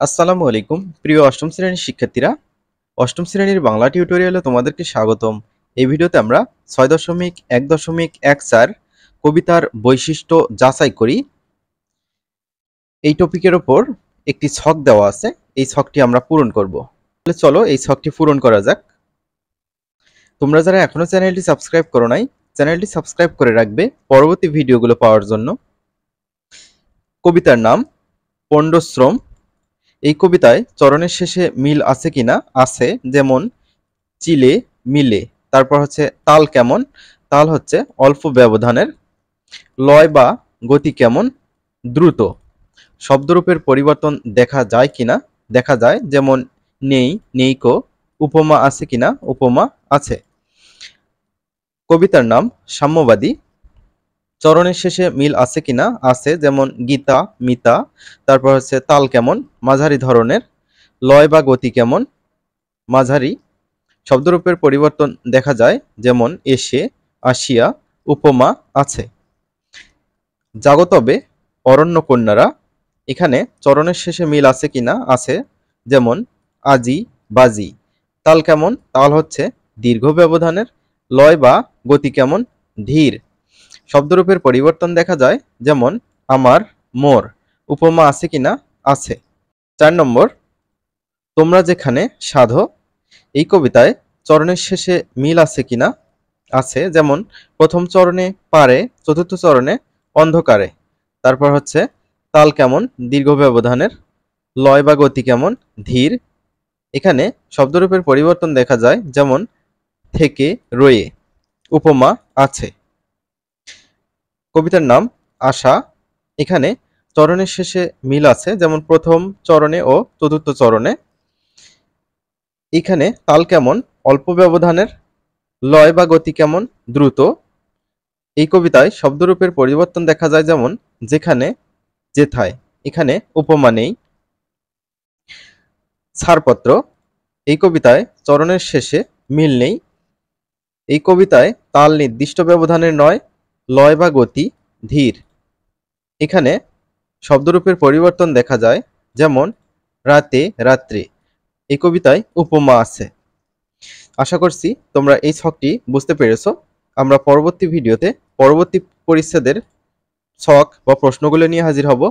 আসসালামু আলাইকুম, প্রিয় অষ্টম শ্রেণির শিক্ষার্থীরা। অষ্টম শ্রেণির বাংলা টিউটোরিয়ালে তোমাদেরকে স্বাগতম। এই ভিডিওতে আমরা ছয় দশমিক এক দশমিক এক চার কবিতার বৈশিষ্ট্য যাচাই করি। এই টপিকের ওপর একটি ছক দেওয়া আছে, এই ছকটি আমরা পূরণ করব। তাহলে চলো এই ছকটি পূরণ করা যাক। তোমরা যারা এখনও চ্যানেলটি সাবস্ক্রাইব করো নাই, চ্যানেলটি সাবস্ক্রাইব করে রাখবে পরবর্তী ভিডিওগুলো পাওয়ার জন্য। কবিতার নাম, পণ্ডশ্রম এই কবিতায় চরণের শেষে মিল আছে কিনা? আছে, যেমন, চিলে মিলে। তারপর হচ্ছে, তাল কেমন? তাল হচ্ছে অল্প ব্যবধানের। লয় বা গতি কেমন? দ্রুত। শব্দরূপের পরিবর্তন দেখা যায় কিনা? দেখা যায়, যেমন, নেই, নেইকো। উপমা আছে কিনা? উপমা আছে। কবিতার নাম সাম্যবাদী। চরণের শেষে মিল আছে কিনা? আছে, যেমন গীতা, মিতা, তারপর হচ্ছে তাল কেমন? মাঝারি ধরনের। লয় বা গতি কেমন? মাঝারি। শব্দরূপের পরিবর্তন দেখা যায়, যেমন এসে, আসিয়া, উপমা, আছে। জাগতবে, অরণ্য কন্যারা। এখানে চরণের শেষে মিল আছে কিনা? আছে। যেমন আজি, বাজি। তাল কেমন? তাল হচ্ছে দীর্ঘ ব্যবধানের। লয় বা গতি কেমন? ধীর। শব্দরূপের পরিবর্তন দেখা যায়, যেমন, আমার, মোর, উপমা আছে কিনা? আছে। চার নম্বর, তোমরা যেখানে সাধো, এই কবিতায় চরণের শেষে মিল আছে কিনা? আছে, যেমন, প্রথম চরণে পারে, চতুর্থ চরণে অন্ধকারে। তারপর হচ্ছে, তাল কেমন, দীর্ঘ ব্যবধানের। লয় বা গতি কেমন, ধীর। এখানে শব্দরূপের পরিবর্তন দেখা যায়, যেমন, থেকে, রয়ে। উপমা আছে। কবিতার নাম আশা। এখানে চরণের শেষে মিল আছে, যেমন প্রথম চরণে ও চতুর্থ চরণে। এখানে তাল কেমন, অল্প ব্যবধানের, লয় বা গতি কেমন, দ্রুত। এই কবিতায় শব্দরূপের পরিবর্তন দেখা যায়, যেমন যেখানে, যেথায়। এখানে উপমা নেই। ছাড়পত্র। এই কবিতায় চরণের শেষে মিল নেই। এই কবিতায় তাল নির্দিষ্ট ব্যবধানের নয় লয় বা গতি, ধীর। এখানে শব্দরূপের পরিবর্তন দেখা যায়, যেমন, রাতে, রাত্রে। এই কবিতায় উপমা আছে। আশা করছি তোমরা এই ছকটি বুঝতে পেরেছ। আমরা পরবর্তী ভিডিওতে পরবর্তী পরিচ্ছেদের ছক বা প্রশ্নগুলো নিয়ে হাজির হব।